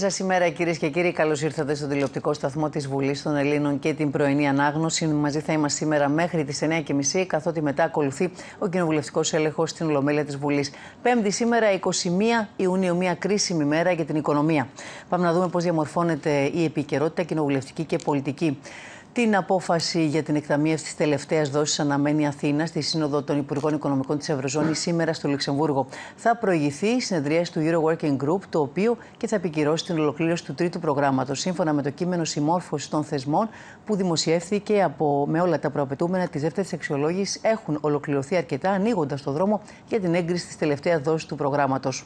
Καλή σα ημέρα, κυρίες και κύριοι. Καλώς ήρθατε στο τηλεοπτικό σταθμό της Βουλής των Ελλήνων και την πρωινή ανάγνωση. Μαζί θα είμαστε σήμερα μέχρι τις 9.30, καθότι μετά ακολουθεί ο κοινοβουλευτικός έλεγχος στην Ολομέλεια της Βουλής. Πέμπτη σήμερα, 21 Ιουνίου, μια κρίσιμη μέρα για την οικονομία. Πάμε να δούμε πώς διαμορφώνεται η επικαιρότητα κοινοβουλευτική και πολιτική. Την απόφαση για την εκταμείευση της τελευταίας δόσης αναμένει η Αθήνα στη Σύνοδο των Υπουργών Οικονομικών της Ευρωζώνη σήμερα στο Λουξεμβούργο. Θα προηγηθεί η συνεδρία του Euro Working Group, το οποίο και θα επικυρώσει την ολοκλήρωση του τρίτου προγράμματος, σύμφωνα με το κείμενο συμμόρφωσης των θεσμών που δημοσιεύθηκε από, με όλα τα προαπαιτούμενα της δεύτερης αξιολόγησης, έχουν ολοκληρωθεί αρκετά, ανοίγοντας το δρόμο για την έγκριση της τελευταίας δόσης του προγράμματος.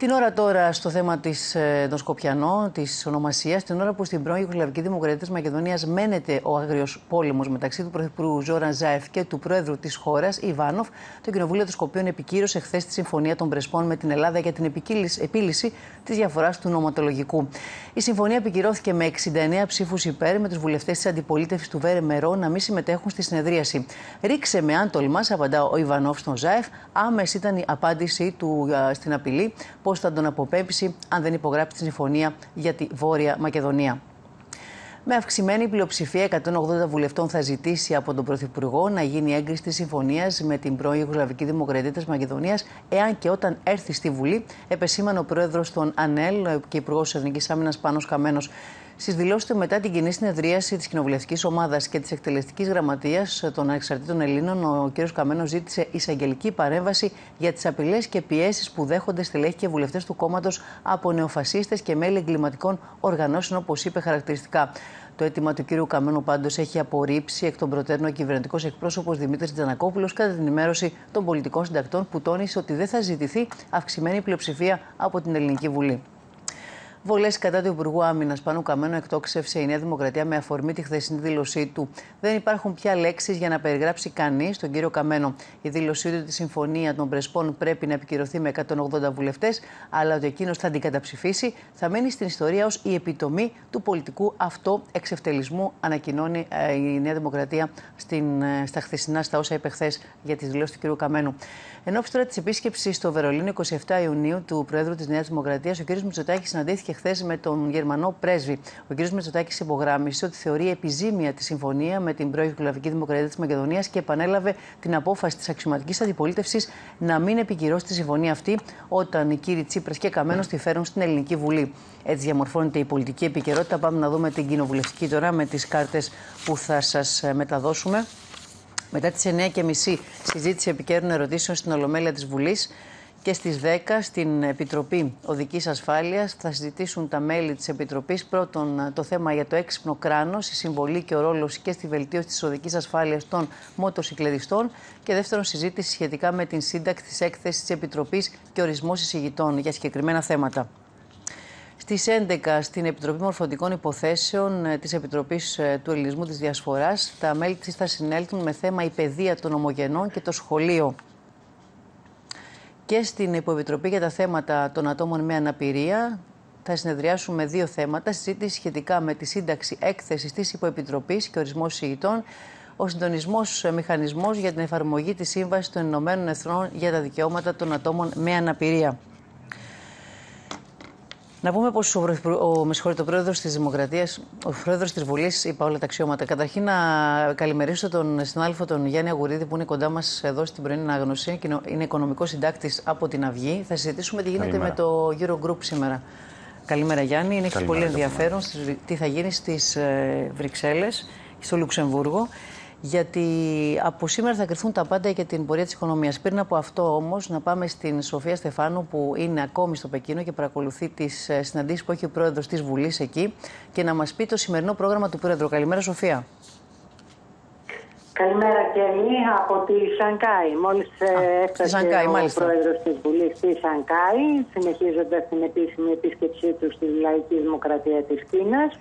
Την ώρα τώρα στο θέμα της ε, των Σκοπιανών, της ονομασίας, την ώρα που στην πρώην Ιουγκοσλαβική Δημοκρατία της Μακεδονίας μένεται ο άγριος πόλεμος μεταξύ του Πρωθυπουργού Ζόραν Ζάεφ και του Πρόεδρου της χώρας, Ιβάνοφ, το Κοινοβούλιο των Σκοπίων επικύρωσε χθες τη Συμφωνία των Πρεσπών με την Ελλάδα για την επίλυση της διαφοράς του νομοτολογικού. Η συμφωνία επικυρώθηκε με 69 ψήφους υπέρ, με τους βουλευτές της αντιπολίτευσης του Βέρε Μερό να μην συμμετέχουν στη συνεδρίαση. Ρίξε με αν τολμάς, απαντά ο Ιβανόφ στον Ζάεφ. Άμεση ήταν η απάντησή του στην απειλή πώς θα τον αποπέμψει αν δεν υπογράψει τη συμφωνία για τη Βόρεια Μακεδονία. Με αυξημένη πλειοψηφία, 180 βουλευτών θα ζητήσει από τον Πρωθυπουργό να γίνει έγκριση της συμφωνίας με την πρώην Ιουγκοσλαβική Δημοκρατία της Μακεδονίας, εάν και όταν έρθει στη Βουλή, επεσήμανε ο πρόεδρος των ΑΝΕΛ και υπουργός της Εθνικής Άμυνας Πάνος Καμένο. Στις δηλώσεις του μετά την κοινή συνεδρίαση της κοινοβουλευτικής ομάδας και της εκτελεστικής γραμματείας των ανεξαρτήτων Ελλήνων, ο κ. Καμένος ζήτησε εισαγγελική παρέμβαση για τις απειλές και πιέσεις που δέχονται στελέχη και βουλευτές του κόμματος από νεοφασίστες και μέλη εγκληματικών οργανώσεων, όπως είπε χαρακτηριστικά. Το αίτημα του κ. Καμένου πάντως έχει απορρίψει εκ των προτέρων ο κυβερνητικός εκπρόσωπος Δημήτρης Τζανακόπουλος κατά την ενημέρωση των πολιτικών συντακτών που τόνισε ότι δεν θα ζητηθεί αυξημένη πλειοψηφία από την Ελληνική Βουλή. Βολές κατά του Υπουργού Άμυνας Πάνου Καμένου εκτόξευσε η Νέα Δημοκρατία με αφορμή τη χθεσινή δήλωσή του. Δεν υπάρχουν πια λέξεις για να περιγράψει κανείς τον κύριο Καμένο. Η δήλωσή του ότι η συμφωνία των Πρεσπών πρέπει να επικυρωθεί με 180 βουλευτές, αλλά ότι εκείνος θα την καταψηφίσει, θα μένει στην ιστορία ως η επιτομή του πολιτικού αυτό εξευτελισμού, ανακοινώνει ε, η Νέα Δημοκρατία στην, ε, στα χθεσινά, στα όσα είπε χθες για τις δηλώσεις του κ. Καμένου. Εν τώρα της επίσκεψης στο Βερολίνο 27 Ιουνίου του Προέδρου της Νέας Δημοκρατίας, ο κ. Μητσοτάκης συναντήθηκε χθες με τον Γερμανό πρέσβη. Ο κ. Μητσοτάκης υπογράμμισε ότι θεωρεί επιζήμια τη συμφωνία με την πρώην Ιουγκοσλαβική Δημοκρατία της Μακεδονίας και επανέλαβε την απόφαση της αξιωματικής αντιπολίτευσης να μην επικυρώσει τη συμφωνία αυτή όταν οι κύριοι Τσίπρας και Καμένος τη φέρουν στην Ελληνική Βουλή. Έτσι διαμορφώνεται η πολιτική επικαιρότητα. Πάμε να δούμε την κοινοβουλευτική τώρα με τις κάρτες που θα σας μεταδώσουμε. Μετά τις 9.30 συζήτηση επικαίρων ερωτήσεων στην Ολομέλεια της Βουλής και στις 10 στην Επιτροπή Οδικής Ασφάλειας θα συζητήσουν τα μέλη της Επιτροπής πρώτον το θέμα για το έξυπνο κράνος, η συμβολή και ο ρόλος και στη βελτίωση της οδικής ασφάλειας των μοτοσυκλετιστών και δεύτερον συζήτηση σχετικά με την σύνταξη της έκθεσης της Επιτροπής και ορισμός εισηγητών για συγκεκριμένα θέματα. Στις 11 στην Επιτροπή Μορφωτικών Υποθέσεων ε, της Επιτροπής ε, του Ελληνισμού της Διασφοράς, τα μέλη της θα συνέλθουν με θέμα η παιδεία των ομογενών και το σχολείο. Και στην Υποεπιτροπή για τα θέματα των ατόμων με αναπηρία θα συνεδριάσουμε δύο θέματα. Συζήτηση σχετικά με τη σύνταξη έκθεσης της Υποεπιτροπής και ορισμός συγητών, ο συντονισμός ε, μηχανισμός για την εφαρμογή της Σύμβασης των Ηνωμένων Εθνών για τα Δικαιώματα των Ατόμων με Αναπηρία. Να πούμε πως ο, ο, ο πρόεδρος της Δημοκρατίας, ο πρόεδρος της Βουλής, είπα όλα τα αξιώματα. Καταρχήν να καλημερίσω τον συνάδελφο τον Γιάννη Αγουρίδη που είναι κοντά μας εδώ στην πρωινή ανάγνωση. Είναι οικονομικός συντάκτης από την Αυγή. Θα συζητήσουμε τι γίνεται με το Eurogroup σήμερα. Καλημέρα Γιάννη. Είναι πολύ ενδιαφέρον τι θα γίνει στις ε, Βρυξέλλες, στο Λουξεμβούργο γιατί από σήμερα θα κρυθούν τα πάντα για την πορεία της οικονομίας. Πριν από αυτό όμως, να πάμε στην Σοφία Στεφάνου, που είναι ακόμη στο Πεκίνο και παρακολουθεί τις ε, συναντήσεις που έχει ο πρόεδρος της Βουλής εκεί και να μας πει το σημερινό πρόγραμμα του πρόεδρου. Καλημέρα, Σοφία. Καλημέρα και από τη Σανκάη. Μόλις ε, έφτασε ο πρόεδρος της Βουλής στη Σανκάη, συνεχίζοντας την επίσημη επίσκεψή του στη Λαϊκή Δημοκρατία της Κίνας.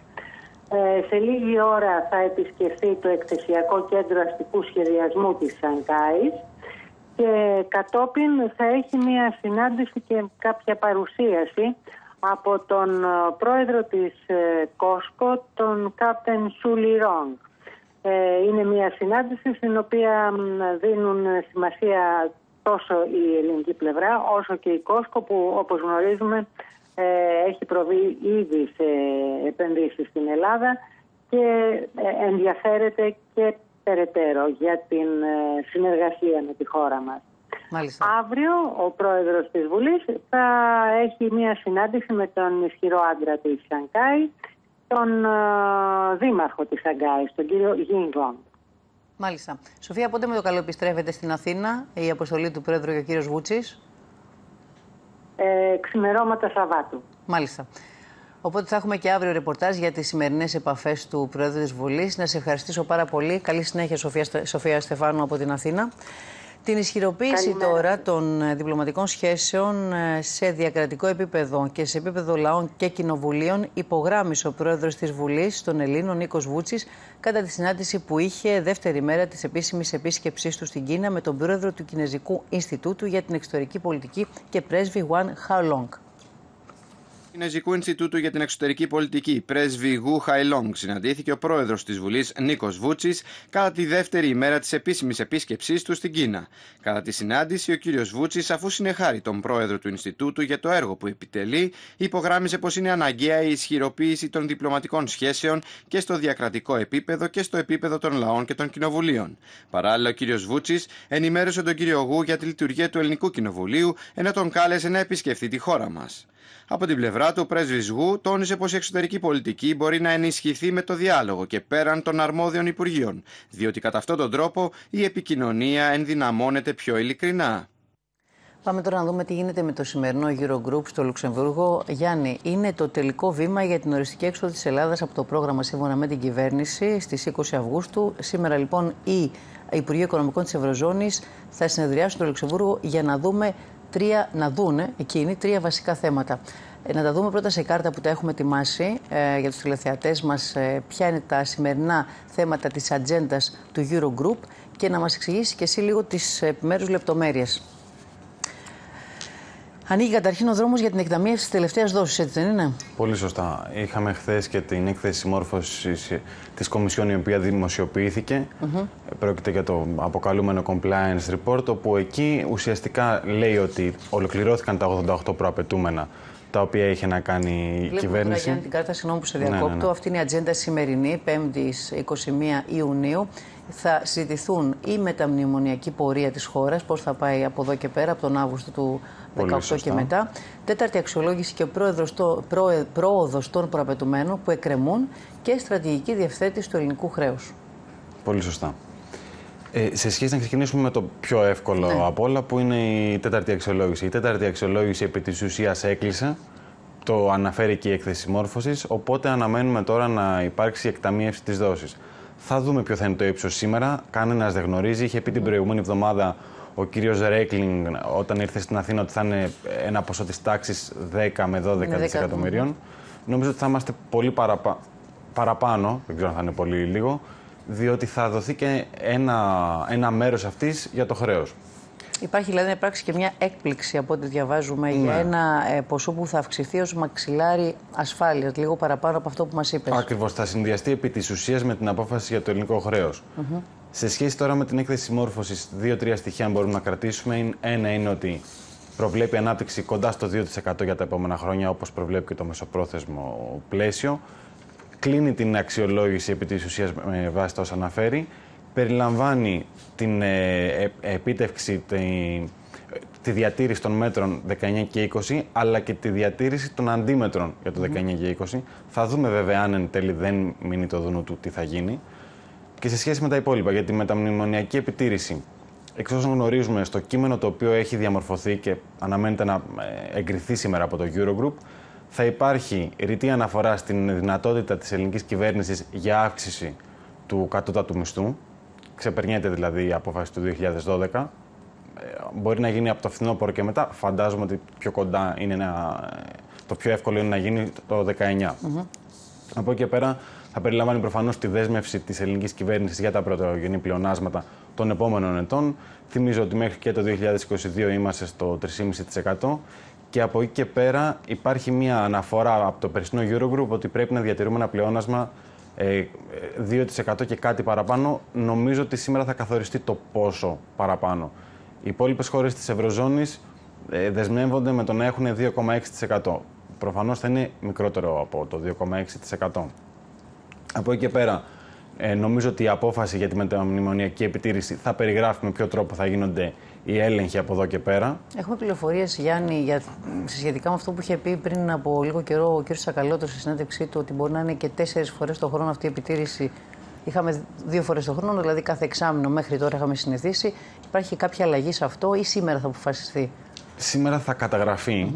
Ε, σε λίγη ώρα θα επισκεφθεί το εκθεσιακό κέντρο αστικού σχεδιασμού της Σανκάης και κατόπιν θα έχει μια συνάντηση και κάποια παρουσίαση από τον ε, πρόεδρο της ε, Κόσκο, τον Κάπτεν Σούλι Ρόγκ. Είναι μια συνάντηση στην οποία δίνουν σημασία τόσο η ελληνική πλευρά όσο και η Κόσκο που όπως γνωρίζουμε έχει προβεί ήδη σε επενδύσεις στην Ελλάδα και ενδιαφέρεται και περαιτέρω για την συνεργασία με τη χώρα μας. Μάλιστα. Αύριο ο πρόεδρος της Βουλής θα έχει μια συνάντηση με τον ισχυρό άντρα της Σανκάη, τον ε, δήμαρχο της Σανκάη, τον κύριο Γινγκόν. Μάλιστα. Σοφία, πότε με το καλό επιστρέφεται στην Αθήνα η αποστολή του πρόεδρου και ο κύριος Βούτσης; Ε, ξημερώματα Σαββάτου. Μάλιστα. Οπότε θα έχουμε και αύριο ρεπορτάζ για τις σημερινές επαφές του Πρόεδρου της Βουλής. Να σε ευχαριστήσω πάρα πολύ. Καλή συνέχεια, Σοφία, Σοφία Στεφάνου από την Αθήνα. Την ισχυροποίηση τώρα των ε, διπλωματικών σχέσεων ε, σε διακρατικό επίπεδο και σε επίπεδο λαών και κοινοβουλίων υπογράμμισε ο πρόεδρος της Βουλής των Ελλήνων, Νίκος Βούτσης, κατά τη συνάντηση που είχε δεύτερη μέρα της επίσημης επίσκεψής του στην Κίνα με τον πρόεδρο του Κινέζικου Ινστιτούτου για την Εξωτερική Πολιτική και πρέσβη Wan Haolong. Κινέζικου Ινστιτούτου για την Εξωτερική Πολιτική, πρέσβη Γου Χαϊλόγκ, συναντήθηκε ο πρόεδρος της Βουλής Νίκος Βούτσης κατά τη δεύτερη ημέρα της επίσημης επίσκεψής του στην Κίνα. Κατά τη συνάντηση, ο κύριος Βούτσης, αφού συνεχάρει τον πρόεδρο του Ινστιτούτου για το έργο που επιτελεί, υπογράμμιζε πως είναι αναγκαία η ισχυροποίηση των διπλωματικών σχέσεων και στο διακρατικό επίπεδο και στο επίπεδο των λαών και των κοινοβουλίων. Παράλληλα, ο κύριος Βούτσης ενημέρωσε τον κύριο Γου για τη λειτουργία του Ελληνικού Κοινοβουλίου, ενώ τον κάλεσε να επισκεφθεί τη χώρα μας. Από την πλευρά του, ο πρέσβη Γου τόνισε πως η εξωτερική πολιτική μπορεί να ενισχυθεί με το διάλογο και πέραν των αρμόδιων Υπουργείων, διότι κατά αυτόν τον τρόπο η επικοινωνία ενδυναμώνεται πιο ειλικρινά. Πάμε τώρα να δούμε τι γίνεται με το σημερινό Eurogroup στο Λουξεμβούργο. Γιάννη, είναι το τελικό βήμα για την οριστική έξοδο της Ελλάδας από το πρόγραμμα σύμφωνα με την κυβέρνηση στις 20 Αυγούστου. Σήμερα λοιπόν οι Υπουργοί Οικονομικών της Ευρωζώνης θα συνεδριάσουν στο Λουξεμβούργο για να δούμε τρία, να δούνε εκείνοι τρία βασικά θέματα. Ε, να τα δούμε πρώτα σε κάρτα που τα έχουμε ετοιμάσει ε, για τους τηλεθεατές μας ε, ποια είναι τα σημερινά θέματα της ατζέντας του Eurogroup και να μας εξηγήσει και εσύ λίγο τις επιμέρους λεπτομέρειες. Ανοίγει καταρχήν ο δρόμος για την εκταμείευση της τελευταίας δόσης, έτσι δεν είναι; Πολύ σωστά. Είχαμε χθες και την έκθεση συμμόρφωσης της Κομισιόν, η οποία δημοσιοποιήθηκε. Mm Πρόκειται για το αποκαλούμενο Compliance Report, όπου εκεί ουσιαστικά λέει ότι ολοκληρώθηκαν τα 88 προαπαιτούμενα τα οποία είχε να κάνει η Βλέπουμε κυβέρνηση. Βλέπουμε την κάρτα, συγγνώμη που σε διακόπτω. Ναι, ναι, ναι. Αυτή είναι η ατζέντα σημερινή, 5η 21 Ιουνίου. Θα συζητηθούν η μεταμνημονιακή πορεία της χώρας, πώς θα πάει από εδώ και πέρα, από τον Αύγουστο του 18 και μετά. Τέταρτη αξιολόγηση και πρόεδρος, το, πρόοδος των προαπαιτουμένων που εκκρεμούν και στρατηγική διευθέτηση του ελληνικού χρέους. Πολύ σωστά. Ε, σε σχέση να ξεκινήσουμε με το πιο εύκολο ναι. από όλα, που είναι η τέταρτη αξιολόγηση. Η τέταρτη αξιολόγηση επί της ουσίας έκλεισε. Το αναφέρει και η έκθεση μόρφωση. Οπότε αναμένουμε τώρα να υπάρξει εκταμείευση της δόσης. Θα δούμε ποιο θα είναι το ύψος σήμερα. Κανένας δεν γνωρίζει. Είχε πει την προηγούμενη εβδομάδα ο κύριος Ρέκλινγκ όταν ήρθε στην Αθήνα ότι θα είναι ένα ποσό της τάξης 10 με 12 δισεκατομμυρίων. Νομίζω ότι θα είμαστε πολύ παραπα... παραπάνω, δεν ξέρω αν θα είναι πολύ λίγο, διότι θα δοθεί και ένα, ένα μέρος αυτής για το χρέος. Υπάρχει δηλαδή να υπάρξει και μια έκπληξη από ό,τι διαβάζουμε για ναι. ένα ε, ποσό που θα αυξηθεί ως μαξιλάρι ασφάλειας, λίγο παραπάνω από αυτό που μας είπες. Ακριβώς, θα συνδυαστεί επί της ουσίας με την απόφαση για το ελληνικό χρέος. Σε σχέση τώρα με την έκθεση συμμόρφωσης, δύο-τρία στοιχεία μπορούμε να κρατήσουμε. Ένα είναι ότι προβλέπει ανάπτυξη κοντά στο 2% για τα επόμενα χρόνια, όπως προβλέπει και το μεσοπρόθεσμο πλαίσιο. Κλείνει την αξιολόγηση επί της ουσίας με βάση τα όσα αναφέρει. Περιλαμβάνει την ε, ε, επίτευξη, τη, τη διατήρηση των μέτρων 19 και 20, αλλά και τη διατήρηση των αντίμετρων για το 19 και 20. Θα δούμε βέβαια αν εν τέλει δεν μείνει το δουνού του τι θα γίνει. Και σε σχέση με τα υπόλοιπα, για τη μεταμνημονιακή επιτήρηση, εξ όσων γνωρίζουμε, στο κείμενο το οποίο έχει διαμορφωθεί και αναμένεται να ε, εγκριθεί σήμερα από το Eurogroup, θα υπάρχει ρητή αναφορά στην δυνατότητα της ελληνικής κυβέρνησης για αύξηση του κατώτατου μισθού. Ξεπερνιέται δηλαδή η απόφαση του 2012. Ε, μπορεί να γίνει από το φθινόπωρο και μετά. Φαντάζομαι ότι πιο κοντά είναι να... το πιο εύκολο είναι να γίνει το 19. Mm Από εκεί και πέρα θα περιλαμβάνει προφανώς τη δέσμευση της ελληνικής κυβέρνησης για τα πρωτογενή πλεονάσματα των επόμενων ετών. Θυμίζω ότι μέχρι και το 2022 είμαστε στο 3,5% και από εκεί και πέρα υπάρχει μια αναφορά από το περσινό Eurogroup ότι πρέπει να διατηρούμε ένα πλεόνασμα 2% ε, και κάτι παραπάνω. Νομίζω ότι σήμερα θα καθοριστεί το πόσο παραπάνω. Οι υπόλοιπες χώρες της Ευρωζώνης ε, δεσμεύονται με το να έχουν 2,6%. Προφανώς θα είναι μικρότερο από το 2,6%. Από εκεί και πέρα, ε, νομίζω ότι η απόφαση για τη μεταμνημονιακή επιτήρηση θα περιγράφει με ποιο τρόπο θα γίνονται οι έλεγχοι από εδώ και πέρα. Έχουμε πληροφορίες, Γιάννη, για, σχετικά με αυτό που είχε πει πριν από λίγο καιρό ο κ. Σακαλώτος στη συνέντευξή του, ότι μπορεί να είναι και τέσσερις φορές το χρόνο αυτή η επιτήρηση. Είχαμε δύο φορές το χρόνο, δηλαδή κάθε εξάμεινο μέχρι τώρα είχαμε συνηθίσει. Υπάρχει κάποια αλλαγή σε αυτό ή σήμερα θα αποφασιστεί; Σήμερα θα καταγραφεί.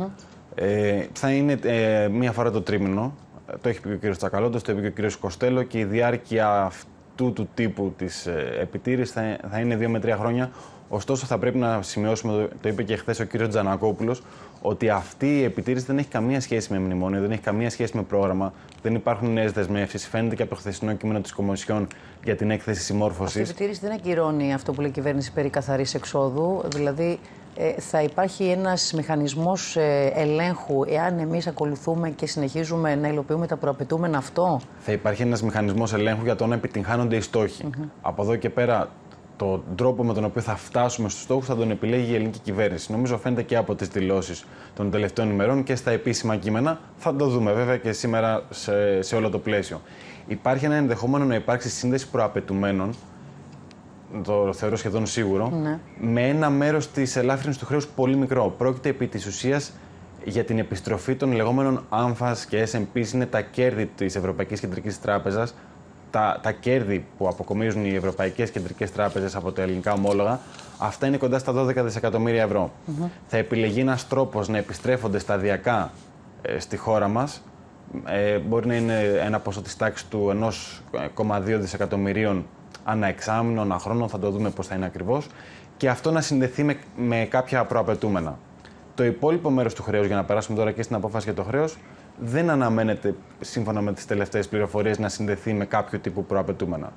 Ε, θα είναι ε, μία φορά το τρίμηνο. Το έχει πει ο κ. Τσακαλώτος, το είπε και ο κ. Κοστέλο και η διάρκεια αυτού του τύπου της ε, επιτήρησης θα, θα είναι δύο με τρία χρόνια. Ωστόσο, θα πρέπει να σημειώσουμε, το είπε και χθες ο κ. Τζανακόπουλος, ότι αυτή η επιτήρηση δεν έχει καμία σχέση με μνημόνιο, δεν έχει καμία σχέση με πρόγραμμα, δεν υπάρχουν νέες δεσμεύσεις. Φαίνεται και από το χθεσινό κείμενο της Κομισιόν για την έκθεση συμμόρφωσης. Αυτή η επιτήρηση δεν ακυρώνει αυτό που λέει η κυβέρνηση περί καθαρής εξόδου. Δηλαδή, ε, θα υπάρχει ένας μηχανισμός ε, ελέγχου εάν εμείς ακολουθούμε και συνεχίζουμε να υλοποιούμε τα προαπαιτούμενα αυτό; Θα υπάρχει ένας μηχανισμός ελέγχου για το να επιτυγχάνονται οι στόχοι. Από εδώ και πέρα τον τρόπο με τον οποίο θα φτάσουμε στους στόχους θα τον επιλέγει η ελληνική κυβέρνηση. Νομίζω φαίνεται και από τις δηλώσεις των τελευταίων ημερών και στα επίσημα κείμενα. Θα το δούμε βέβαια και σήμερα σε, σε όλο το πλαίσιο. Υπάρχει ένα ενδεχόμενο να υπάρξει σύνδεση προαπαιτουμένων, το θεωρώ σχεδόν σίγουρο, ναι. με ένα μέρος της ελάφρυνσης του χρέους πολύ μικρό. Πρόκειται επί της ουσίας για την επιστροφή των λεγόμενων άμφας και S&P, είναι τα κέρδη της Ευρωπαϊκής Κεντρικής Τράπεζας τα, τα κέρδη που αποκομίζουν οι ευρωπαϊκές κεντρικές τράπεζες από τα ελληνικά ομόλογα, αυτά είναι κοντά στα 12 δισεκατομμύρια ευρώ. Θα επιλεγεί ένας τρόπος να επιστρέφονται σταδιακά ε, στη χώρα μας. Ε, μπορεί να είναι ένα ποσό της τάξης του 1,2 δισεκατομμυρίων ανά εξάμεινο, ανά χρόνο, θα το δούμε πώς θα είναι ακριβώς. Και αυτό να συνδεθεί με, με κάποια προαπαιτούμενα. Το υπόλοιπο μέρος του χρέους, για να περάσουμε τώρα και στην απόφαση για το χρέος, δεν αναμένεται, σύμφωνα με τις τελευταίες πληροφορίες, να συνδεθεί με κάποιο τύπου προαπαιτούμενα.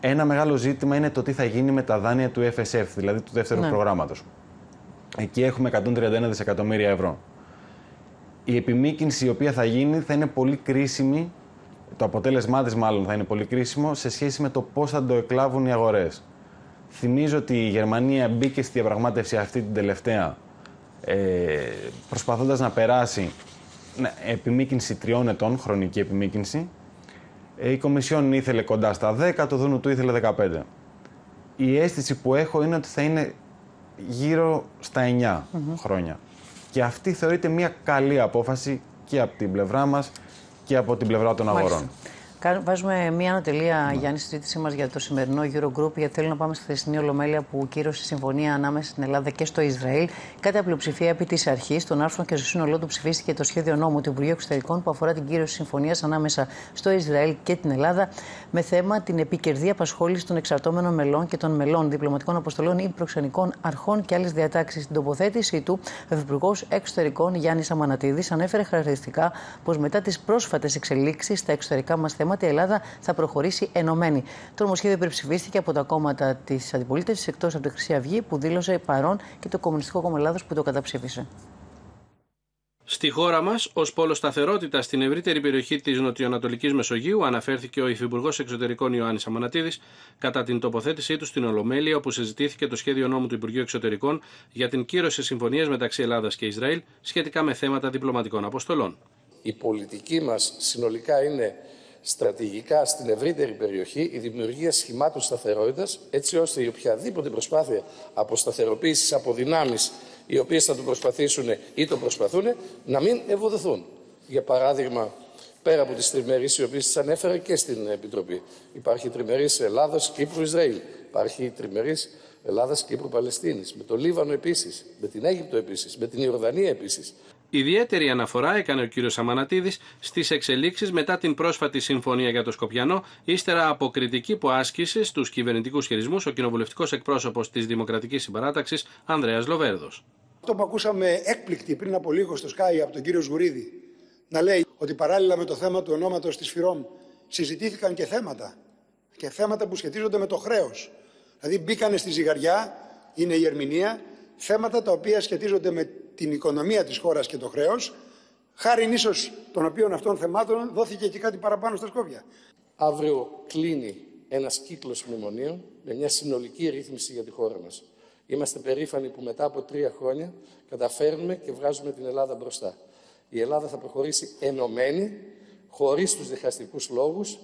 Ένα μεγάλο ζήτημα είναι το τι θα γίνει με τα δάνεια του FSF, δηλαδή του δεύτερου ναι. προγράμματος. Εκεί έχουμε 131 δισεκατομμύρια ευρώ. Η επιμήκυνση η οποία θα γίνει θα είναι πολύ κρίσιμη, το αποτέλεσμά της μάλλον θα είναι πολύ κρίσιμο, σε σχέση με το πώς θα το εκλάβουν οι αγορές. Θυμίζω ότι η Γερμανία μπήκε στη διαπραγμάτευση αυτή την τελευταία, ε, προσπαθώντας να περάσει ναι, επιμήκυνση τριών ετών, χρονική επιμήκυνση. Ε, η Κομισιόν ήθελε κοντά στα 10, το Δούνου του ήθελε 15. Η αίσθηση που έχω είναι ότι θα είναι γύρω στα 9 χρόνια. Και αυτή θεωρείται μια καλή απόφαση και από την πλευρά μας και από την πλευρά των αγορών. Βάζουμε μία ανατελεία, ναι. Γιάννη, στη συζήτησή μας για το σημερινό Eurogroup, γιατί θέλω να πάμε στη χθεσινή ολομέλεια που κύρωσε η συμφωνία ανάμεσα στην Ελλάδα και στο Ισραήλ. Κάτι πλειοψηφία επί της αρχής, των άρθρων και στο σύνολό του ψηφίστηκε το σχέδιο νόμου του Υπουργείου Εξωτερικών που αφορά την κύρωση συμφωνίας ανάμεσα στο Ισραήλ και την Ελλάδα, με θέμα την επικερδή απασχόληση των εξαρτώμενων μελών και των μελών διπλωματικών αποστολών ή προξενικών αρχών και άλλες διατάξεις. Στην τοποθέτησή του, ο Υπουργό Εξωτερικών Γιάννης Αμανατίδης ανέφερε χαρακτηριστικά πως μετά τις πρόσφατες εξελίξεις στα εξωτερικά μας θέματα, η Ελλάδα θα προχωρήσει ενωμένη. Το νομοσχέδιο υπερψηφίστηκε από τα κόμματα της αντιπολίτευσης, εκτός από τη Χρυσή Αυγή, που δήλωσε παρόν και το Κομμουνιστικό Κόμμα Ελλάδος που το καταψήφισε. Στη χώρα μας, ως πόλος σταθερότητας στην ευρύτερη περιοχή της Νοτιοανατολικής Μεσογείου, αναφέρθηκε ο Υφυπουργός Εξωτερικών Ιωάννης Αμανατίδης κατά την τοποθέτησή του στην Ολομέλεια, όπου συζητήθηκε το σχέδιο νόμου του Υπουργείου Εξωτερικών για την κύρωση συμφωνίας μεταξύ Ελλάδας και Ισραήλ σχετικά με θέματα διπλωματικών αποστολών. Η πολιτική μας συνολικά είναι στρατηγικά στην ευρύτερη περιοχή η δημιουργία σχημάτων σταθερότητας, έτσι ώστε η οποιαδήποτε προσπάθεια αποσταθεροποίησης από δυνάμεις οι οποίες θα το προσπαθήσουν ή το προσπαθούν να μην ευοδοθούν. Για παράδειγμα, πέρα από τις τριμερείς οι οποίες τις ανέφερα και στην Επιτροπή. Υπάρχει τριμερής Ελλάδο, Κύπρου, Ισραήλ. Υπάρχει τριμερής Ελλάδας, Κύπρου, Παλαιστίνης. Με το Λίβανο επίσης. Με την Αίγυπτο επίσης. Με την Ιορδανία επίσης. Ιδιαίτερη αναφορά έκανε ο κύριος Αμανατίδης στις εξελίξεις μετά την πρόσφατη συμφωνία για το Σκοπιανό, ύστερα από κριτική που άσκησε στους κυβερνητικούς χειρισμούς ο κοινοβουλευτικός εκπρόσωπος της Δημοκρατικής Συμπαράταξης Ανδρέας Λοβέρδος. Αυτό που ακούσαμε έκπληκτη πριν από λίγο στο Σκάι από τον κύριο Σγουρίδη να λέει ότι παράλληλα με το θέμα του ονόματος της Φυρόμ συζητήθηκαν και θέματα. Και θέματα που σχετίζονται με το χρέος. Δηλαδή μπήκανε στη ζυγαριά, είναι η ερμηνεία, θέματα τα οποία σχετίζονται με την οικονομία της χώρας και το χρέος, χάρη ίσω των οποίων αυτών θεμάτων δόθηκε και κάτι παραπάνω στα Σκόπια. Αύριο κλείνει ένας κύκλος μνημονίων με μια συνολική ρύθμιση για τη χώρα μας. Είμαστε περήφανοι που μετά από τρία χρόνια καταφέρνουμε και βγάζουμε την Ελλάδα μπροστά. Η Ελλάδα θα προχωρήσει ενωμένη, χωρίς τους διχαστικούς λόγους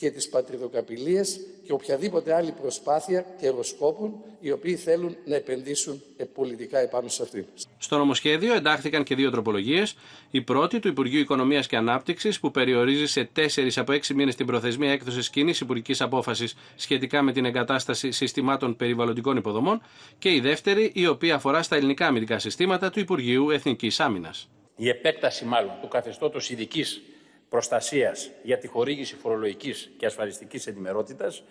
και τις πατριδοκαπηλίες και οποιαδήποτε άλλη προσπάθεια καιροσκόπων οι οποίοι θέλουν να επενδύσουν πολιτικά επάνω σε αυτή. Στο νομοσχέδιο εντάχθηκαν και δύο τροπολογίες. Η πρώτη του Υπουργείου Οικονομίας και Ανάπτυξης, που περιορίζει σε τέσσερις από έξι μήνες την προθεσμία έκδοσης κοινής υπουργικής απόφασης σχετικά με την εγκατάσταση συστημάτων περιβαλλοντικών υποδομών. Και η δεύτερη, η οποία αφορά στα ελληνικά αμυντικά συστήματα του Υπουργείου Εθνικής Άμυνας. Η επέκταση, μάλλον, του καθεστώτος ειδικής προστασίας για τη χορήγηση φορολογικής και ασφαλιστικής ενημερότητας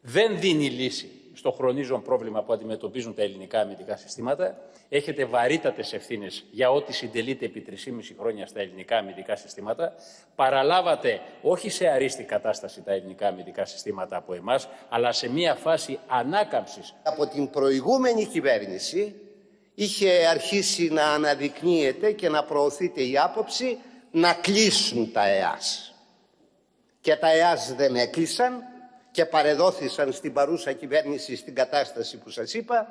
δεν δίνει λύση στο χρονίζον πρόβλημα που αντιμετωπίζουν τα ελληνικά αμυντικά συστήματα. Έχετε βαρύτατες ευθύνες για ό,τι συντελείται επί 3,5 χρόνια στα ελληνικά αμυντικά συστήματα. Παραλάβατε όχι σε αρίστη κατάσταση τα ελληνικά αμυντικά συστήματα από εμάς, αλλά σε μια φάση ανάκαμψης. Από την προηγούμενη κυβέρνηση είχε αρχίσει να αναδεικνύεται και να προωθείται η άποψη να κλείσουν τα ΕΑΣ. Και τα ΕΑΣ δεν έκλεισαν και παρεδόθησαν στην παρούσα κυβέρνηση στην κατάσταση που σας είπα,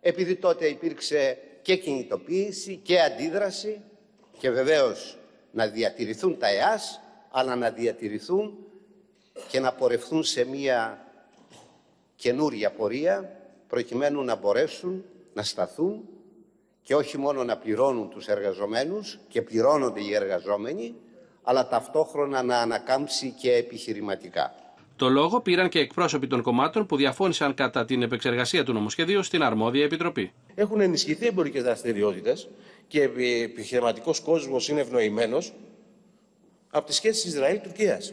επειδή τότε υπήρξε και κινητοποίηση και αντίδραση και βεβαίως να διατηρηθούν τα ΕΑΣ, αλλά να διατηρηθούν και να πορευθούν σε μία καινούρια πορεία, προκειμένου να μπορέσουν να σταθούν και όχι μόνο να πληρώνουν τους εργαζομένους και πληρώνονται οι εργαζόμενοι, αλλά ταυτόχρονα να ανακάμψει και επιχειρηματικά. Το λόγο πήραν και εκπρόσωποι των κομμάτων που διαφώνησαν κατά την επεξεργασία του νομοσχεδίου στην αρμόδια επιτροπή. Έχουν ενισχυθεί εμπορικές δραστηριότητες και ο επιχειρηματικός κόσμος είναι ευνοημένος από τι σχέσει Ισραήλ-Τουρκίας.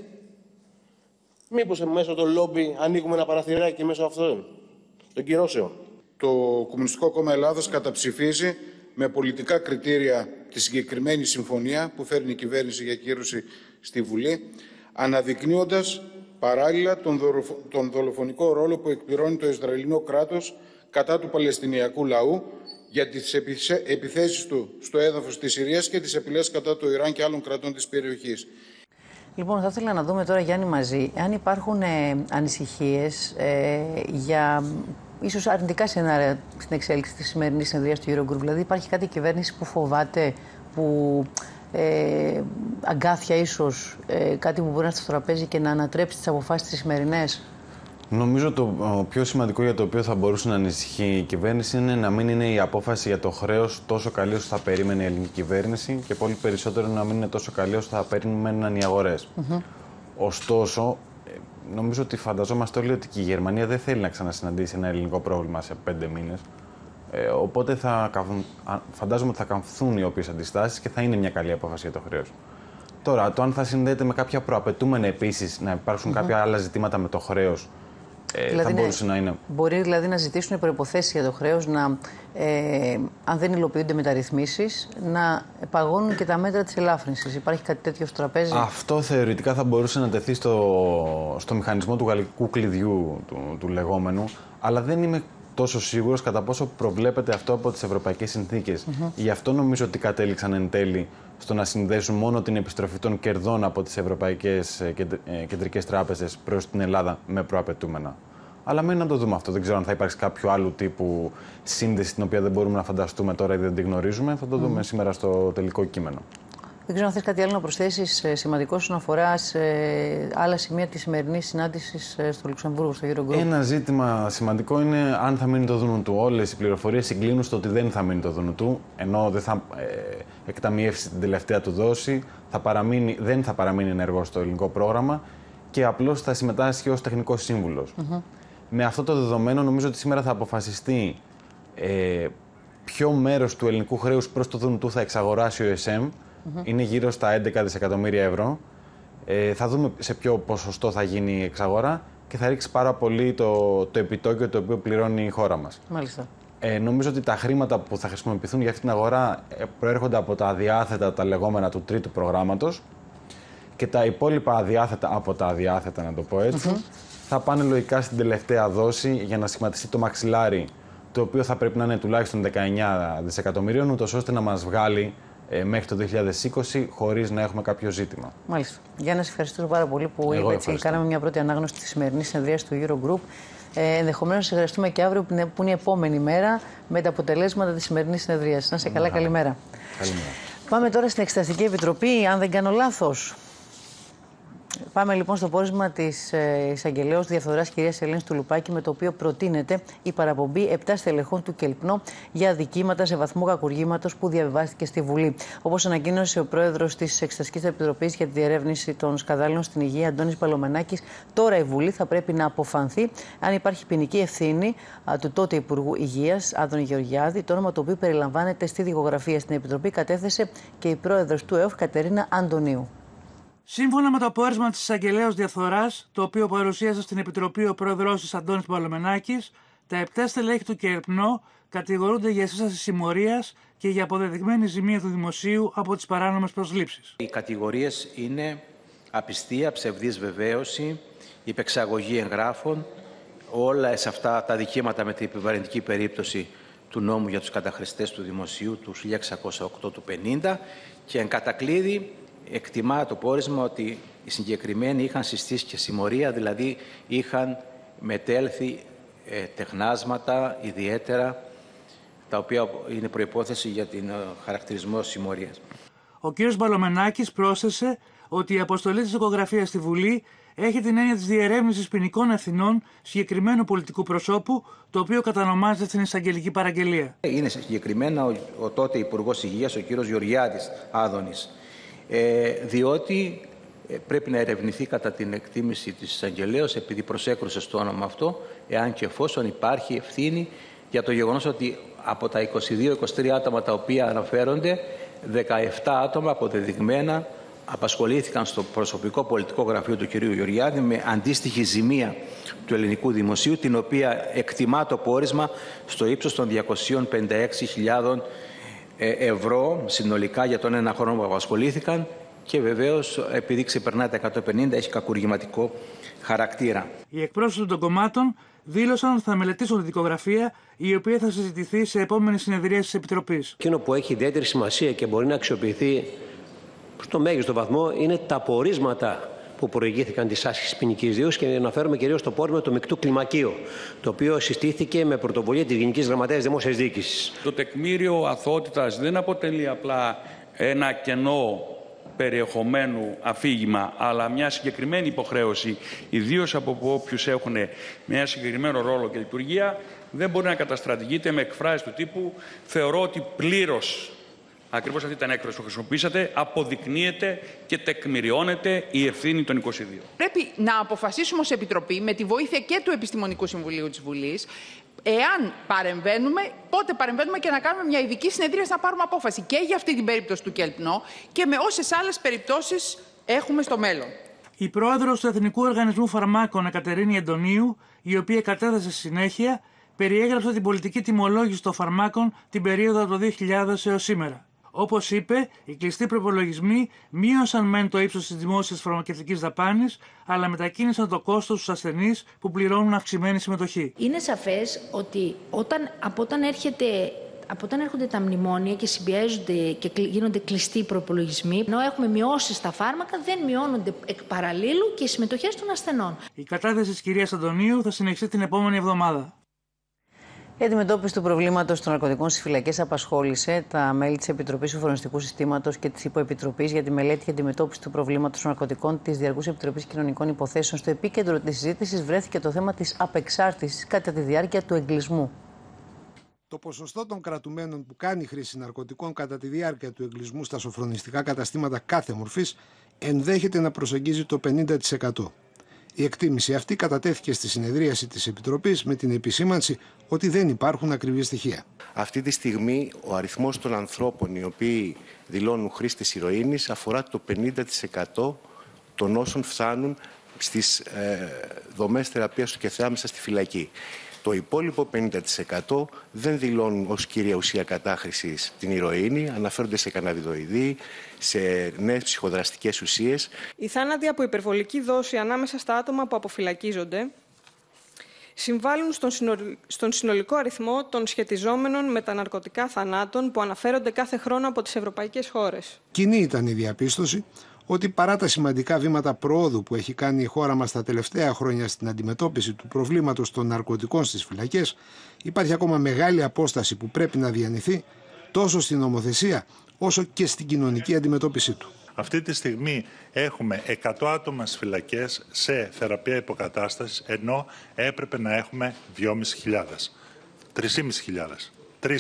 Μήπως μέσω των λόμπι ανοίγουμε ένα παραθυράκι μέσω αυτών των κυρώσεων το Κομμουνιστικό Κόμμα Ελλάδος καταψηφίζει με πολιτικά κριτήρια τη συγκεκριμένη συμφωνία που φέρνει η κυβέρνηση για κύρωση στη Βουλή, αναδεικνύοντας παράλληλα τον, τον δολοφονικό ρόλο που εκπληρώνει το Ισραηλινό κράτος κατά του Παλαιστινιακού λαού για τις επιθέσεις του στο έδαφος της Συρίας και τις επιλέσεις κατά του Ιράν και άλλων κρατών της περιοχής. Λοιπόν, θα ήθελα να δούμε τώρα, Γιάννη, μαζί, αν υπάρχουν ε, ανησυχίες ε, για ίσως αρνητικά σενάρια στην εξέλιξη της σημερινής συνεδρίας του Eurogroup. Δηλαδή, υπάρχει κάτι κυβέρνηση που φοβάται, που ε, αγκάθια ίσως ε, κάτι που μπορεί να έρθει στο τραπέζι και να ανατρέψει τις αποφάσεις τις σημερινές; Νομίζω το πιο σημαντικό για το οποίο θα μπορούσε να ανησυχεί η κυβέρνηση είναι να μην είναι η απόφαση για το χρέος τόσο καλή όσο θα περίμενε η ελληνική κυβέρνηση και πολύ περισσότερο να μην είναι τόσο καλή όσο θα περίμεναν οι αγορές. Mm Ωστόσο, νομίζω ότι φανταζόμαστε όλοι ότι και η Γερμανία δεν θέλει να ξανασυναντήσει ένα ελληνικό πρόβλημα σε πέντε μήνες. Ε, οπότε θα, φαντάζομαι ότι θα καμφθούν οι όποιε αντιστάσεις και θα είναι μια καλή απόφαση για το χρέος. Τώρα, το αν θα συνδέεται με κάποια προαπαιτούμενα επίσης να υπάρξουν mm-hmm. κάποια άλλα ζητήματα με το χρέος ε, δηλαδή θα μπορούσε να είναι. Μπορεί δηλαδή να ζητήσουν προποθέσει για το χρέος, να, ε, αν δεν υλοποιούνται μεταρρυθμίσεις, να παγώνουν και τα μέτρα της ελάφρυνσης. Υπάρχει κάτι τέτοιο στο τραπέζι; Αυτό θεωρητικά θα μπορούσε να τεθεί στο, στο μηχανισμό του γαλλικού κλειδιού του, του λεγόμενου, αλλά δεν είμαι τόσο σίγουρος κατά πόσο προβλέπεται αυτό από τις ευρωπαϊκές συνθήκες. Mm-hmm. Γι' αυτό νομίζω ότι κατέληξαν εν τέλει στο να συνδέσουν μόνο την επιστροφή των κερδών από τις ευρωπαϊκές ε, ε, κεντρικές τράπεζες προς την Ελλάδα με προαπαιτούμενα. Αλλά μένει να το δούμε αυτό. Δεν ξέρω αν θα υπάρξει κάποιο άλλο τύπου σύνδεση την οποία δεν μπορούμε να φανταστούμε τώρα ή δεν τη γνωρίζουμε. Θα το δούμε σήμερα στο τελικό κείμενο. Δεν ξέρω αν θες κάτι άλλο να προσθέσεις ε, σημαντικό όσον αφορά σε άλλα σημεία της σημερινής συνάντησης ε, στο Λουξεμβούργο, στο Eurogroup. Ένα ζήτημα σημαντικό είναι αν θα μείνει το δούνο του. Όλες οι πληροφορίες συγκλίνουν στο ότι δεν θα μείνει το δούνο του, ενώ δεν θα ε, εκταμιεύσει την τελευταία του δόση, θα παραμείνει, δεν θα παραμείνει ενεργός στο ελληνικό πρόγραμμα και απλώς θα συμμετάσχει ως τεχνικός σύμβουλος. Με αυτό το δεδομένο, νομίζω ότι σήμερα θα αποφασιστεί ε, ποιο μέρος του ελληνικού χρέους προς το δούνο του θα εξαγοράσει ο ΕΣΕΜ είναι γύρω στα 11 δισεκατομμύρια ευρώ. Ε, θα δούμε σε ποιο ποσοστό θα γίνει η εξαγορά και θα ρίξει πάρα πολύ το, το επιτόκιο το οποίο πληρώνει η χώρα μας. Μάλιστα. Ε, νομίζω ότι τα χρήματα που θα χρησιμοποιηθούν για αυτή την αγορά ε, προέρχονται από τα αδιάθετα, τα λεγόμενα του τρίτου προγράμματος και τα υπόλοιπα αδιάθετα από τα αδιάθετα, να το πω έτσι, θα πάνε λογικά στην τελευταία δόση για να σχηματιστεί το μαξιλάρι, το οποίο θα πρέπει να είναι τουλάχιστον 19 δισεκατομμυρίων, ούτως ώστε να μας βγάλει ε, μέχρι το 2020 χωρίς να έχουμε κάποιο ζήτημα. Μάλιστα. Για να σα ευχαριστήσω πάρα πολύ που Εγώ έτσι, κάναμε μια πρώτη ανάγνωση της σημερινής συνεδρίας του Eurogroup. Ε, Ενδεχομένως να ευχαριστούμε και αύριο που είναι η επόμενη μέρα με τα αποτελέσματα της σημερινής συνεδρίας. Να σε καλά, καλημέρα. Καλημέρα. Πάμε τώρα στην Εξεταστική Επιτροπή, αν δεν κάνω λάθος. Πάμε λοιπόν στο πόρισμα της ε, εισαγγελέως διαφθοράς κυρίας Ελένης Τουλουπάκη, με το οποίο προτείνεται η παραπομπή 7 στελεχών του Κελπνό για αδικήματα σε βαθμό κακουργήματος που διαβιβάστηκε στη Βουλή. Όπως ανακοίνωσε ο πρόεδρος της Εξεταστικής Επιτροπής για τη διερεύνηση των σκαδάλων στην υγεία, Αντώνης Παλομενάκη, τώρα η Βουλή θα πρέπει να αποφανθεί αν υπάρχει ποινική ευθύνη του τότε Υπουργού Υγείας, Άδων Γεωργιάδη, το όνομα το οποίο περιλαμβάνεται στη δικογραφία στην Επιτροπή, κατέθεσε και η πρόεδρος του ΕΟΦ, Κατερίνα Αντωνίου. Σύμφωνα με το πόρισμα της εισαγγελέα διαφθοράς, το οποίο παρουσίασε στην Επιτροπή ο πρόεδρός της Αντώνης Παλομενάκη, τα επτά στελέχη του ΚΕΡΠΝΟ κατηγορούνται για σύσταση συμμορίας και για αποδεδειγμένη ζημία του δημοσίου από τις παράνομες προσλήψεις. Οι κατηγορίες είναι απιστία, ψευδής βεβαίωση, υπεξαγωγή εγγράφων, όλα σε αυτά τα δικήματα με την επιβαρυντική περίπτωση του νόμου για τους καταχρηστές του δημοσίου του 1608 του 50 και εν κατακλείδη εκτιμά το πόρισμα ότι οι συγκεκριμένοι είχαν συστήσει και συμμορία, δηλαδή είχαν μετέλθει ε, τεχνάσματα ιδιαίτερα, τα οποία είναι προϋπόθεση για την ε, χαρακτηρισμό συμμορίας. Ο κ. Μπαλομενάκης πρόσθεσε ότι η αποστολή της οικογραφίας στη Βουλή έχει την έννοια της διερεύνησης ποινικών ευθυνών συγκεκριμένου πολιτικού προσώπου, το οποίο κατανομάζεται στην εισαγγελική παραγγελία. Είναι συγκεκριμένα ο, ο τότε Υπουργός Υγείας, ο κ. Γεωργιάδης Άδωνης, ε, διότι ε, πρέπει να ερευνηθεί κατά την εκτίμηση της εισαγγελέως επειδή προσέκρουσε στο όνομα αυτό, εάν και εφόσον υπάρχει ευθύνη για το γεγονός ότι από τα 22-23 άτομα τα οποία αναφέρονται, 17 άτομα αποδεδειγμένα απασχολήθηκαν στο προσωπικό πολιτικό γραφείο του κυρίου Γεωργιάδη με αντίστοιχη ζημία του ελληνικού δημοσίου, την οποία εκτιμά το πόρισμα στο ύψος των 256.000 ε, ευρώ συνολικά για τον ένα χρόνο που απασχολήθηκαν και βεβαίως επειδή ξεπερνάει τα 150 έχει κακουργηματικό χαρακτήρα. Οι εκπρόσωποι των κομμάτων δήλωσαν ότι θα μελετήσουν τη δικογραφία η οποία θα συζητηθεί σε επόμενη συνεδρία της Επιτροπής. Εκείνο που έχει ιδιαίτερη σημασία και μπορεί να αξιοποιηθεί στο μέγιστο βαθμό είναι τα πορίσματα που προηγήθηκαν της άσκησης ποινικής δίωξη και αναφέρομαι κυρίως στο πόρισμα του μεικτού κλιμακίου, το οποίο συστήθηκε με πρωτοβουλία της Γενικής Γραμματέας Δημόσιας Διοίκησης. Το τεκμήριο αθότητας δεν αποτελεί απλά ένα κενό περιεχομένου αφήγημα, αλλά μια συγκεκριμένη υποχρέωση, ιδίως από όποιους έχουν μια συγκεκριμένο ρόλο και λειτουργία, δεν μπορεί να καταστρατηγείται με εκφράσει του τύπου Θεωρώ ότι πλήρως ακριβώς αυτή ήταν έκφραση που χρησιμοποίησατε, αποδεικνύεται και τεκμηριώνεται η ευθύνη των 22. Πρέπει να αποφασίσουμε ως Επιτροπή, με τη βοήθεια και του Επιστημονικού Συμβουλίου της Βουλής, εάν παρεμβαίνουμε, πότε παρεμβαίνουμε και να κάνουμε μια ειδική συνεδρία να πάρουμε απόφαση και για αυτή την περίπτωση του Κελπνό και με όσες άλλες περιπτώσεις έχουμε στο μέλλον. Η πρόεδρος του Εθνικού Οργανισμού Φαρμάκων, Εκατερίνη Εντονίου, η οποία κατέθεσε συνέχεια, περιέγραψε την πολιτική τιμολόγηση των φαρμάκων την περίοδο από το 2000 έως σήμερα. Όπως είπε, οι κλειστοί προπολογισμοί μείωσαν μεν το ύψος της δημόσιας φαρμακευτικής δαπάνης, αλλά μετακίνησαν το κόστος στους ασθενείς που πληρώνουν αυξημένη συμμετοχή. Είναι σαφές ότι όταν, από όταν έρχεται από όταν έρχονται τα μνημόνια και συμπιέζονται και γίνονται κλειστοί προπολογισμοί, ενώ έχουμε μειώσεις στα φάρμακα, δεν μειώνονται εκ παραλίλου και οι συμμετοχές των ασθενών. Η κατάθεση της κυρίας Αντωνίου θα συνεχιστεί την επόμενη εβδομάδα. Η αντιμετώπιση του προβλήματος των ναρκωτικών στις φυλακές απασχόλησε τα μέλη της Επιτροπής Σοφρονιστικού Συστήματος και της Υποεπιτροπής για τη μελέτη και αντιμετώπιση του προβλήματος των ναρκωτικών της Διαρκούς Επιτροπής Κοινωνικών Υποθέσεων. Στο επίκεντρο της συζήτησης βρέθηκε το θέμα της απεξάρτησης κατά τη διάρκεια του εγκλισμού. Το ποσοστό των κρατουμένων που κάνει χρήση ναρκωτικών κατά τη διάρκεια του εγκλισμού στα σοφρονιστικά καταστήματα κάθε μορφής ενδέχεται να προσεγγίζει το 50%. Η εκτίμηση αυτή κατατέθηκε στη συνεδρίαση της Επιτροπής με την επισήμανση ότι δεν υπάρχουν ακριβή στοιχεία. Αυτή τη στιγμή ο αριθμός των ανθρώπων οι οποίοι δηλώνουν χρήστες ηρωίνης αφορά το 50% των όσων φτάνουν στις ε, δομές θεραπείας του και θεάμεσα στη φυλακή. Το υπόλοιπο 50% δεν δηλώνουν ως κύρια ουσία κατάχρησης την ηρωίνη, αναφέρονται σε καναβιδοειδή, σε νέες ψυχοδραστικές ουσίες. Η θάνατοι από υπερβολική δόση ανάμεσα στα άτομα που αποφυλακίζονται συμβάλλουν στον συνολικό αριθμό των σχετιζόμενων με τα ναρκωτικά θανάτων που αναφέρονται κάθε χρόνο από τις ευρωπαϊκές χώρες. Κοινή ήταν η διαπίστωση ότι παρά τα σημαντικά βήματα προόδου που έχει κάνει η χώρα μας τα τελευταία χρόνια στην αντιμετώπιση του προβλήματος των ναρκωτικών στις φυλακές, υπάρχει ακόμα μεγάλη απόσταση που πρέπει να διανυθεί τόσο στην νομοθεσία όσο και στην κοινωνική αντιμετώπιση του. Αυτή τη στιγμή έχουμε 100 άτομα στις φυλακές σε θεραπεία υποκατάστασης, ενώ έπρεπε να έχουμε 2.500. 3.500. 3.000.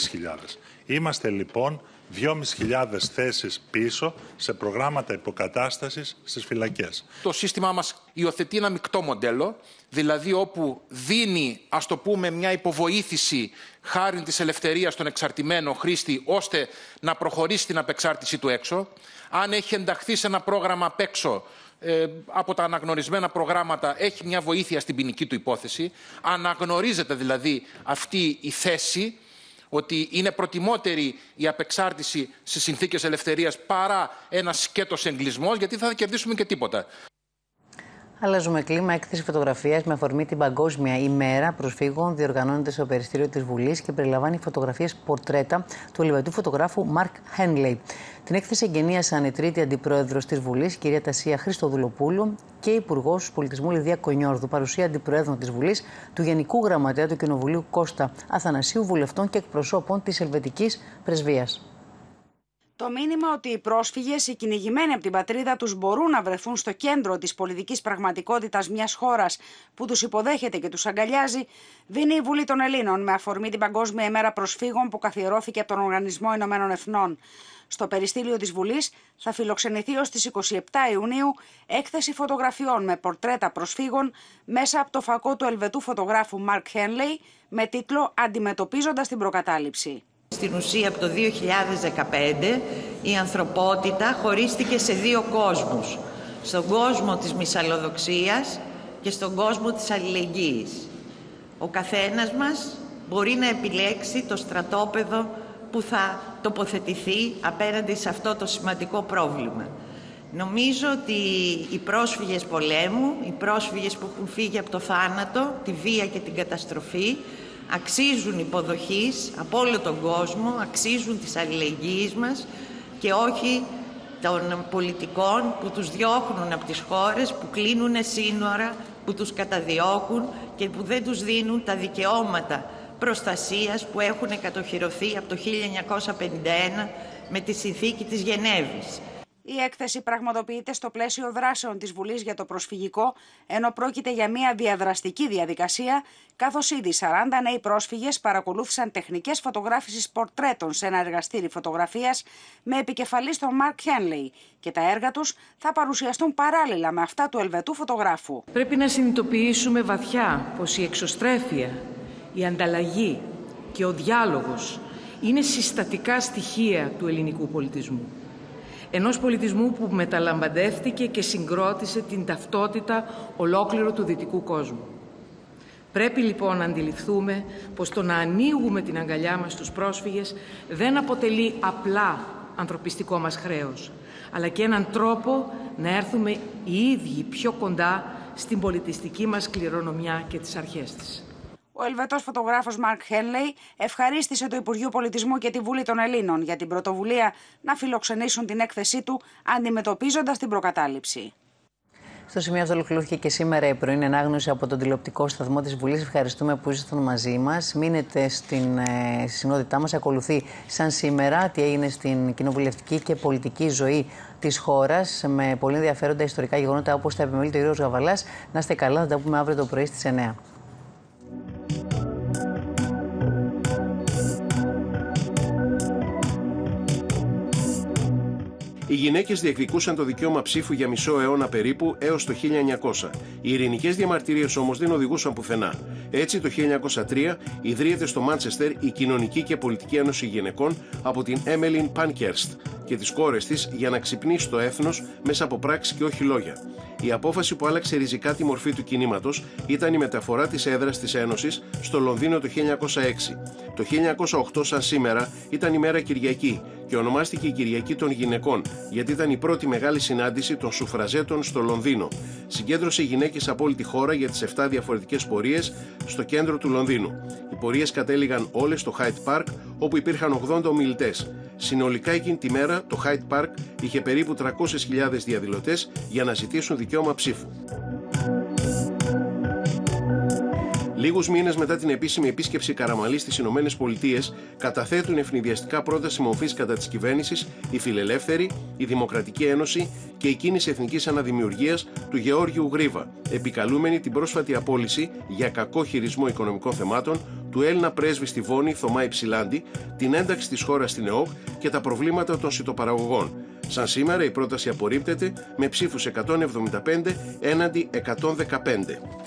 Είμαστε λοιπόν 2.500 θέσεις πίσω σε προγράμματα υποκατάστασης στις φυλακές. Το σύστημά μας υιοθετεί ένα μεικτό μοντέλο, δηλαδή όπου δίνει, ας το πούμε, μια υποβοήθηση χάρη της ελευθερίας στον εξαρτημένο χρήστη, ώστε να προχωρήσει την απεξάρτηση του έξω. Αν έχει ενταχθεί σε ένα πρόγραμμα απ' έξω, ε, από τα αναγνωρισμένα προγράμματα έχει μια βοήθεια στην ποινική του υπόθεση. Αναγνωρίζεται δηλαδή αυτή η θέση ότι είναι προτιμότερη η απεξάρτηση σε συνθήκες ελευθερίας παρά ένα σκέτος εγκλισμός, γιατί θα κερδίσουμε και τίποτα. Αλλάζουμε κλίμα. Έκθεση φωτογραφίας με αφορμή την Παγκόσμια ημέρα προσφύγων διοργανώνεται στο περιστήριο της Βουλής και περιλαμβάνει φωτογραφίες πορτρέτα του Ελβετού φωτογράφου Μαρκ Χένλεϊ. Την έκθεση εγγενίασαν η τρίτη αντιπρόεδρος της Βουλής, κυρία Τασία Χριστοδουλοπούλου, και Υπουργός Πολιτισμού Λιδία Κονιόρδου, παρουσία αντιπροέδρων της Βουλής, του Γενικού Γραμματέα του Κοινοβουλίου Κώστα Αθανασίου, βουλευτών και εκπροσώπων της Ελβετικής Πρεσβείας. Το μήνυμα ότι οι πρόσφυγες, οι κυνηγημένοι από την πατρίδα τους, μπορούν να βρεθούν στο κέντρο της πολιτικής πραγματικότητας μιας χώρας που τους υποδέχεται και τους αγκαλιάζει, δίνει η Βουλή των Ελλήνων με αφορμή την Παγκόσμια ημέρα προσφύγων που καθιερώθηκε από τον Οργανισμό Ηνωμένων Εθνών. Στο περιστήλιο της Βουλής θα φιλοξενηθεί ως τις 27 Ιουνίου έκθεση φωτογραφιών με πορτρέτα προσφύγων μέσα από το φακό του Ελβετού φωτογράφου Μαρκ Χένλεϊ με τίτλο «Αντιμετωπίζοντας την προκατάληψη». Στην ουσία από το 2015 η ανθρωπότητα χωρίστηκε σε δύο κόσμους. Στον κόσμο της μυσαλλοδοξίας και στον κόσμο της αλληλεγγύης. Ο καθένας μας μπορεί να επιλέξει το στρατόπεδο που θα τοποθετηθεί απέναντι σε αυτό το σημαντικό πρόβλημα. Νομίζω ότι οι πρόσφυγες πολέμου, οι πρόσφυγες που έχουν φύγει από το θάνατο, τη βία και την καταστροφή, αξίζουν υποδοχής από όλο τον κόσμο, αξίζουν της αλληλεγγύης μας και όχι των πολιτικών που τους διώχνουν από τις χώρες, που κλείνουν σύνορα, που τους καταδιώκουν και που δεν τους δίνουν τα δικαιώματα προστασίας που έχουν κατοχυρωθεί από το 1951 με τη συνθήκη της Γενέβης. Η έκθεση πραγματοποιείται στο πλαίσιο δράσεων της Βουλής για το προσφυγικό, ενώ πρόκειται για μια διαδραστική διαδικασία, καθώς ήδη 40 νέοι πρόσφυγες παρακολούθησαν τεχνικές φωτογράφησης πορτρέτων σε ένα εργαστήρι φωτογραφίας με επικεφαλής τον Μαρκ Χένλεϊ και τα έργα τους θα παρουσιαστούν παράλληλα με αυτά του Ελβετού φωτογράφου. Πρέπει να συνειδητοποιήσουμε βαθιά πως η εξωστρέφεια, η ανταλλαγή και ο διάλογος είναι συστατικά στοιχεία του ελληνικού πολιτισμού ενός πολιτισμού που μεταλαμπαντεύτηκε και συγκρότησε την ταυτότητα ολόκληρου του δυτικού κόσμου. Πρέπει λοιπόν να αντιληφθούμε πως το να ανοίγουμε την αγκαλιά μας στους πρόσφυγες δεν αποτελεί απλά ανθρωπιστικό μας χρέος, αλλά και έναν τρόπο να έρθουμε οι ίδιοι πιο κοντά στην πολιτιστική μας κληρονομιά και τις αρχές της. Ο Ελβετός φωτογράφος Μαρκ Χένλεϊ ευχαρίστησε το Υπουργείο Πολιτισμού και τη Βουλή των Ελλήνων για την πρωτοβουλία να φιλοξενήσουν την έκθεσή του αντιμετωπίζοντας την προκατάληψη. Στο σημείο αυτό ολοκληρώθηκε και σήμερα η πρωινή ανάγνωση από τον τηλεοπτικό σταθμό της Βουλής. Ευχαριστούμε που ήσασταν μαζί μας. Μείνετε στην ε, συνότητά μας. Ακολουθεί σαν σήμερα τι έγινε στην κοινοβουλευτική και πολιτική ζωή της χώρας με πολύ ενδιαφέροντα ιστορικά γεγονότα όπως τα επιμελεί το Ιρό Γαβαλάς. Να είστε καλά, θα τα πούμε αύριο το πρωί στις 9. Οι γυναίκες διεκδικούσαν το δικαίωμα ψήφου για μισό αιώνα περίπου έως το 1900. Οι ειρηνικές διαμαρτυρίες όμως δεν οδηγούσαν πουθενά. Έτσι, το 1903 ιδρύεται στο Μάντσεστερ η Κοινωνική και Πολιτική Ένωση Γυναικών από την Έμελιν Πανκέρστ και τις κόρες της για να ξυπνήσει το έθνος μέσα από πράξη και όχι λόγια. Η απόφαση που άλλαξε ριζικά τη μορφή του κινήματος ήταν η μεταφορά της έδρας της Ένωσης στο Λονδίνο το 1906. Το 1908, σαν σήμερα, ήταν η μέρα Κυριακή και ονομάστηκε η Κυριακή των Γυναικών, γιατί ήταν η πρώτη μεγάλη συνάντηση των σουφραζέτων στο Λονδίνο. Συγκέντρωσε γυναίκες από όλη τη χώρα για τις 7 διαφορετικές πορείες στο κέντρο του Λονδίνου. Οι πορείες κατέληγαν όλες στο Hyde Park, όπου υπήρχαν 80 ομιλητές. Συνολικά εκείνη τη μέρα το Hyde Park είχε περίπου 300.000 διαδηλωτές για να ζητήσουν δικαίωμα ψήφου. Λίγους μήνες μετά την επίσημη επίσκεψη Καραμαλής στις ΗΠΑ, καταθέτουν ευνηδιαστικά πρόταση μορφής κατά της κυβέρνησης η Φιλελεύθερη, η Δημοκρατική Ένωση και η Κίνηση Εθνικής Αναδημιουργίας του Γεώργιου Γρίβα, επικαλούμενη την πρόσφατη απόλυση για κακό χειρισμό οικονομικών θεμάτων του Έλληνα πρέσβη στη Βόνη Θωμά Υψηλάντη, την ένταξη της χώρας στην ΕΟΚ και τα προβλήματα των σιτοπαραγωγών. Σαν σήμερα η πρόταση απορρίπτεται με ψήφους 175 έναντι 115.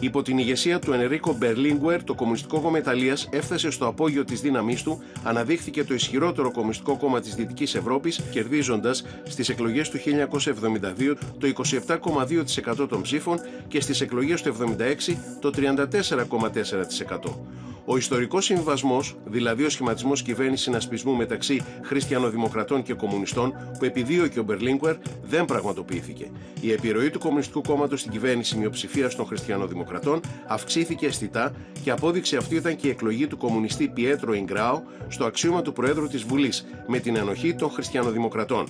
Υπό την ηγεσία του Ενρίκο Μπερλίνγκουερ, το Κομμουνιστικό Κόμμα Ιταλίας έφτασε στο απόγειο της δύναμής του, αναδείχθηκε το ισχυρότερο Κομμουνιστικό Κόμμα της Δυτικής Ευρώπης, κερδίζοντας στις εκλογές του 1972 το 27,2% των ψήφων και στις εκλογές του 1976 το 34,4%. Ο ιστορικός συμβασμός, δηλαδή ο σχηματισμός κυβέρνησης συνασπισμού μεταξύ χριστιανοδημοκρατών και κομμουνιστών που επιδίωκε ο Μπερλίνγκουερ, δεν πραγματοποιήθηκε. Η επιρροή του Κομμουνιστικού Κόμματος στην κυβέρνηση μειοψηφία των χριστιανοδημοκρατών αυξήθηκε αισθητά και απόδειξη αυτή ήταν και η εκλογή του κομμουνιστή Πιέτρο Ιγκράου στο αξίωμα του Προέδρου της Βουλής με την ενοχή των χριστιανοδημοκρατών.